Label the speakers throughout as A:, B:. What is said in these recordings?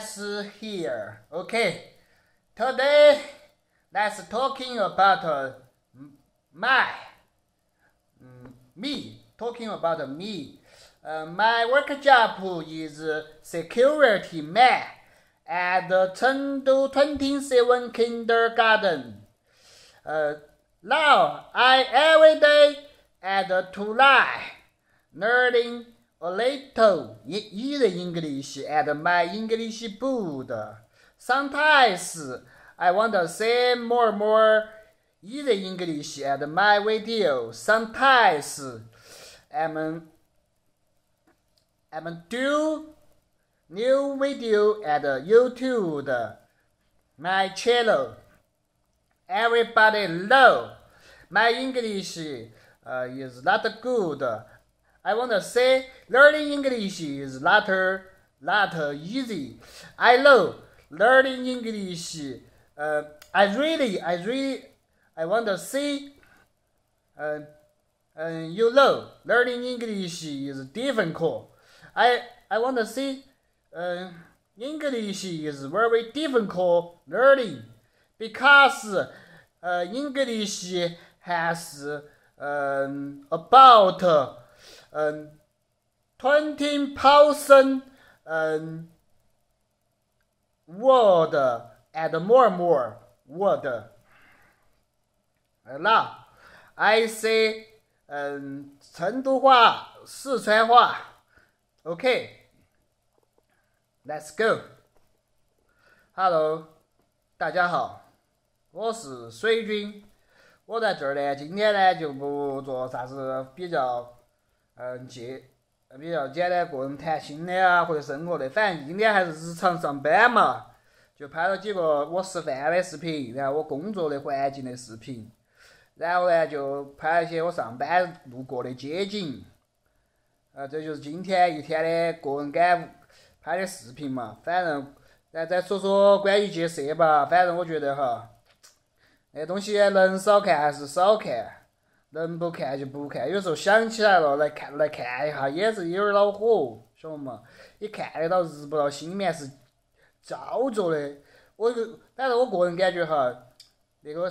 A: Here. Okay. Today, let's talking about uh, my me talking about me. Uh, my work job is security man at Chengdu 27 kindergarten. Uh, now I every day at the learning a little easy English at my English board. Sometimes I want to say more more easy English at my video. Sometimes I'm I'm do new video at YouTube. My channel. Everybody know my English uh, is not good. I want to say learning English is not not easy. I know learning English. Uh, I really, I really, I want to say. Uh, uh, you know, learning English is difficult. I I want to say, uh, English is very difficult learning because uh, English has um, about 嗯 twenty thousand 嗯 word and more more word. Now I say 嗯，成都话、四川话，OK，Let's go。Hello，大家好，我是水军，我在这儿呢。今天呢就不做啥子比较，嗯，介比较简单个人谈心的啊，或者生活的。反正今天还是日常上班嘛，就拍了几个我吃饭的视频，然后我工作的环境的视频。然后呢，就拍一些我上班路过的街景，啊，这就是今天一天的个人感悟，拍的视频嘛。反正，然后再说说关于戒色吧。反正我觉得哈，那东西能少看还是少看，能不看就不看。有时候想起来了来看来看一下，也是有点恼火，晓得嘛？你看得到日不到，心里面是焦灼的。我就，反正我个人感觉哈，那个。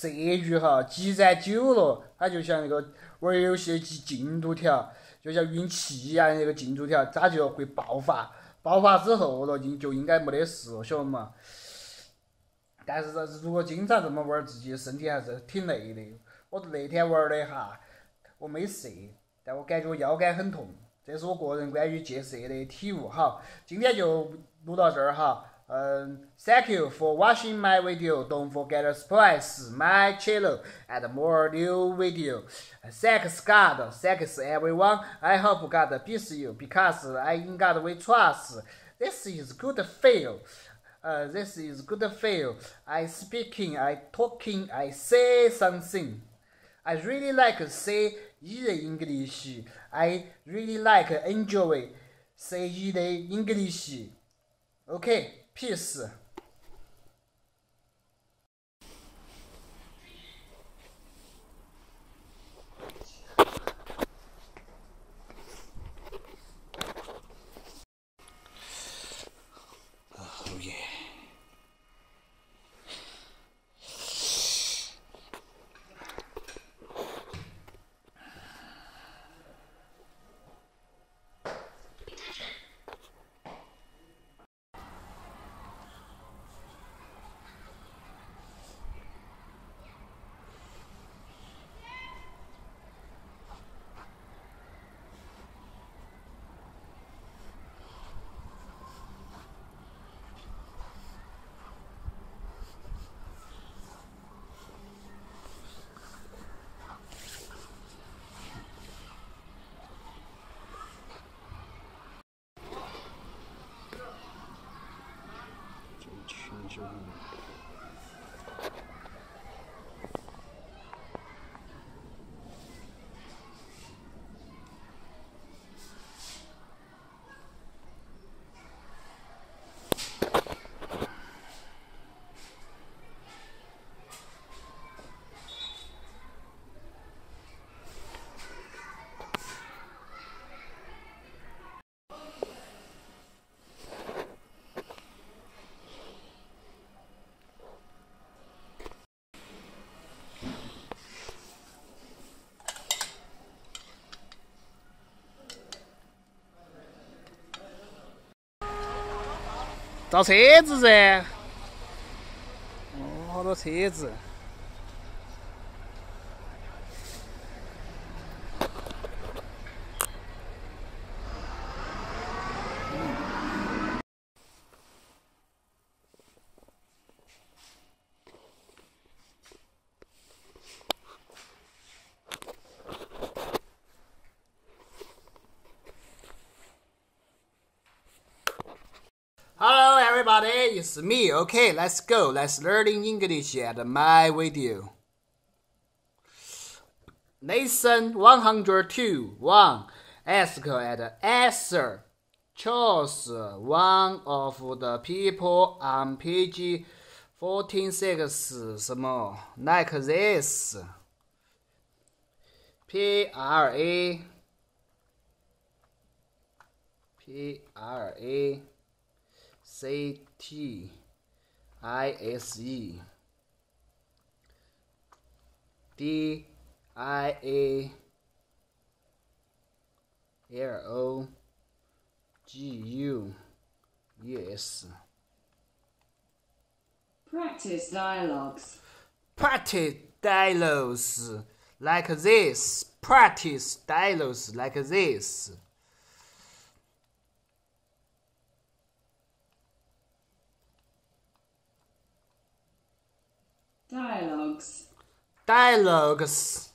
A: 色欲哈积攒久了，它就像那个玩游戏的进进度条，就像运气一样，那个进度条它就会爆发，爆发之后了应就应该没得事，晓得嘛？但是如果经常这么玩，自己身体还是挺累的。我那天玩了一下，我没射，但我感觉我腰杆很痛。这是我个人关于戒色的体悟。好，今天就录到这儿哈。Um, thank you for watching my video. Don't forget to subscribe my channel and more new video. Thanks God. Thanks everyone. I hope God bless you because I in God we trust. This is good feel. Uh, this is good feel. I speaking, I talking, I say something. I really like say easy English. I really like enjoy say easy English. Okay. Peace. sure who 造车子噻。哦，好多车子。Everybody. It's me. Okay, let's go. Let's learn English at my video. Lesson 102 1. Ask and answer. Choose one of the people on page 14.6 small, like this. P R A P R A C T I S E D I A L O G U S
B: Practice dialogues.
A: Practice dialogues like this. Practice dialogues like this.
B: Dialogues.
A: Dialogues.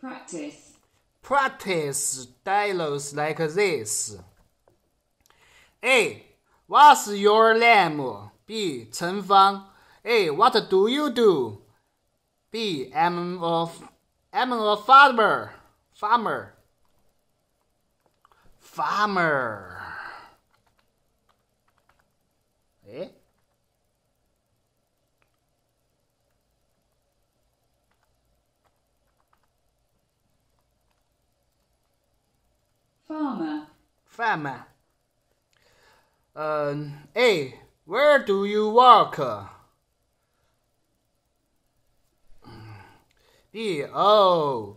B: Practice.
A: Practice dialogues like this. A. What's your name? B. Chen Fang. A. What do you do? B. I'm a, I'm a farmer. Farmer. Farmer. 诶，
B: Farmer.
A: farmer. Um, A. Where do you work? B. Oh,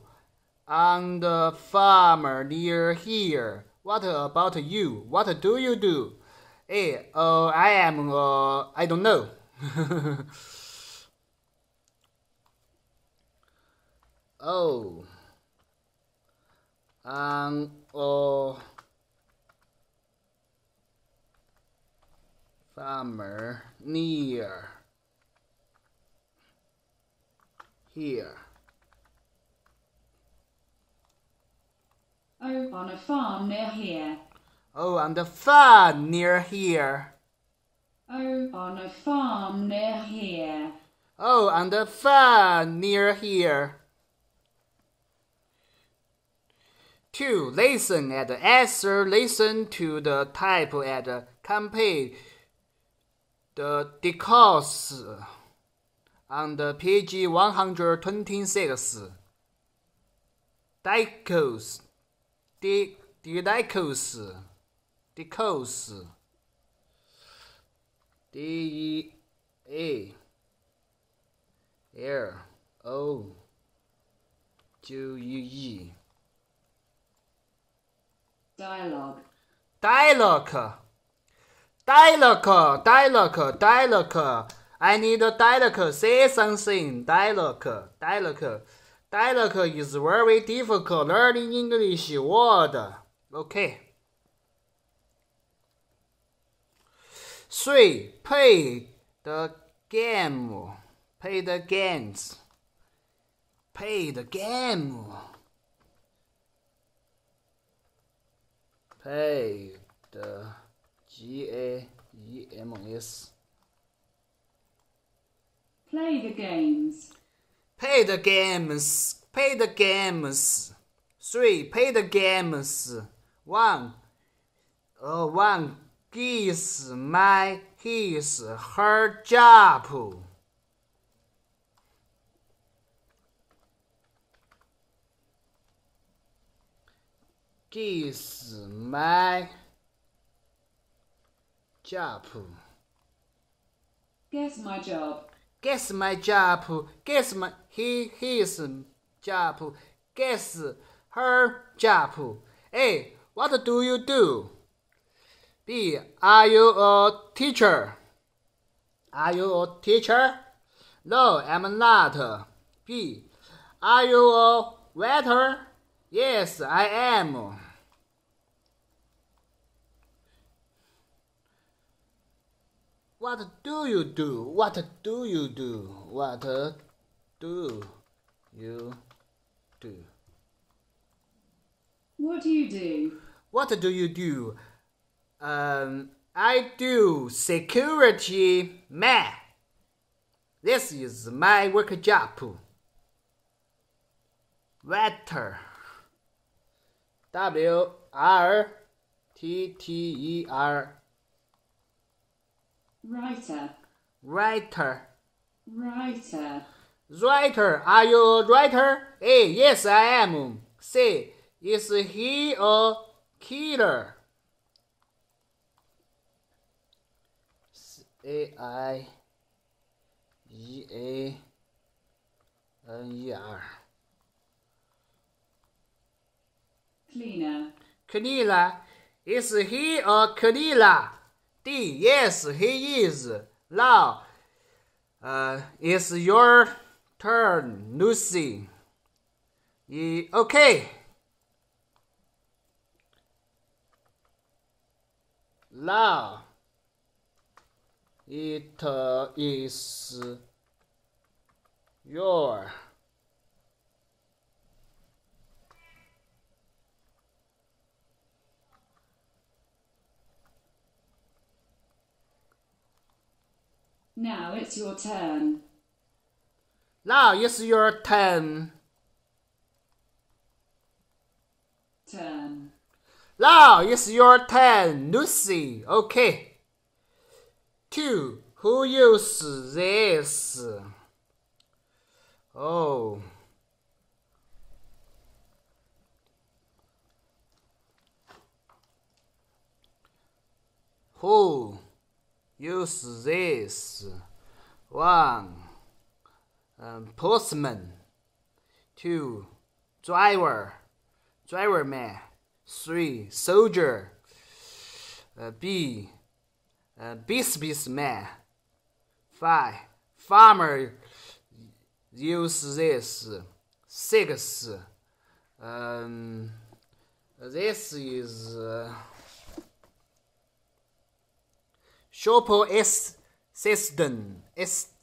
A: on the farm near here. What about you? What do you do? A. Oh, I am. Uh, I don't know. oh. Um. Oh. Farmer near here.
B: Oh, on a farm near here.
A: Oh, on the farm near here.
B: Oh, on a farm near here.
A: Oh, on the farm near here. 2. Listen and answer. Listen to the type and compare the discourse on the page 126. Discourse. Di- Discourse. Discourse. D E A L O Q U E
B: Dialogue.
A: dialogue. Dialogue. Dialogue. Dialogue. I need a dialogue. Say something. Dialogue. Dialogue. Dialogue is very difficult. Learning English word. Okay. Three. Play the game. Play the games. Play the game play the G A E M S.
B: Play the games.
A: play the games. Play the games. Three play the games. One. Uh, one. Gives my his her job Guess my job.
B: Guess my job.
A: Guess my job. Guess my he his job. Guess her job. A. What do you do? B. Are you a teacher? Are you a teacher? No, I'm not. B. Are you a waiter? Yes, I am. What do you do? What do you do? What do you do?
B: What do you do?
A: What do you do? Um, I do security man. This is my work job. Waiter. W R T T E R.
B: Writer.
A: Writer.
B: Writer.
A: Writer. Are you a writer? A. Yes, I am. C. Is he a killer? A I E A N E R.
B: Cleaner.
A: Cleaner. Is he a cleaner? D. Yes, he is. Now, uh, it's your turn, Lucy. E okay. Now, it uh, is your
B: Now it's your turn.
A: now it's your turn.
B: Turn.
A: Now it's your turn, Lucy. Okay. Two. Who uses this? Oh. Who uses this? One. Um, postman. Two. Driver. Driver man. Three. Soldier. Uh, B. Uh, businessman. Five. Farmer use this. Six. Um, this is uh, shop assistant. Assistant.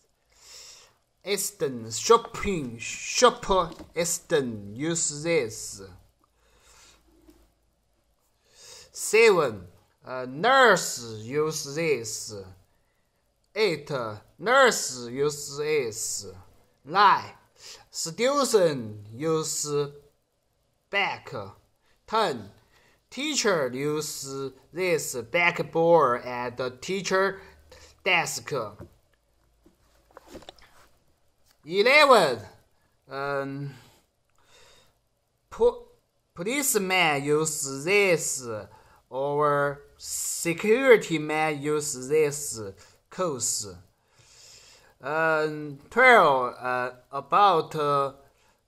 A: Assistant. Shopping. Shop assistant. Use this. Seven. Uh, nurse use this. Eight. Nurse use this. Nine. Student use back. Ten. Teacher use this backboard at the teacher desk. Eleven. Um, po- policeman use this or security man use this course. Um, 12 uh, about uh,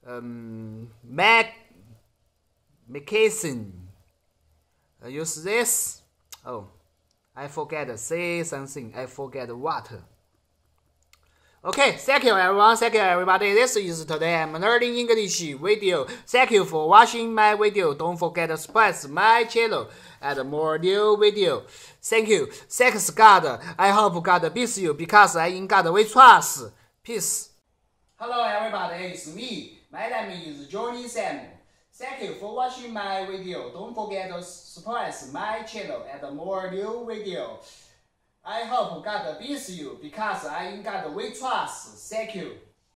A: um, Mac uh, Uh, use this. Oh, I forget to say something. I forget what. Okay, thank you everyone. Thank you everybody. This is today I'm learning English video. Thank you for watching my video. Don't forget to subscribe my channel and more new video. Thank you. Thanks God. I hope God bless you because I in God we trust. Peace. Hello everybody, it's me. My name is Johnny Sam. Thank you for watching my video. Don't forget to subscribe my channel and more new video. I hope God bless you because I in God we trust. Thank you.